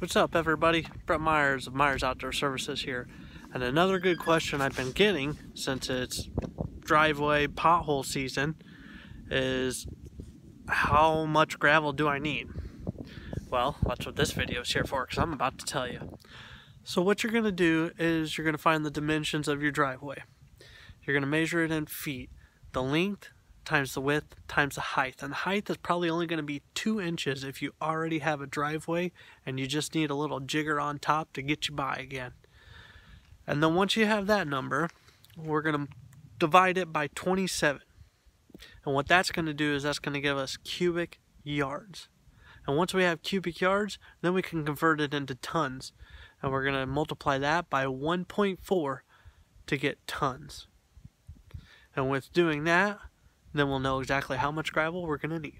What's up, everybody? Brett Myers of Myers Outdoor Services here. And another good question I've been getting since it's driveway pothole season is how much gravel do I need? Well, that's what this video is here for because I'm about to tell you. So, what you're going to do is you're going to find the dimensions of your driveway. You're going to measure it in feet, the length, times the width times the height. And the height is probably only going to be two inches if you already have a driveway and you just need a little jigger on top to get you by again. And then once you have that number, we're going to divide it by 27. And what that's going to do is that's going to give us cubic yards. And once we have cubic yards, then we can convert it into tons. And we're going to multiply that by 1.4 to get tons. And with doing that, then we'll know exactly how much gravel we're going to need.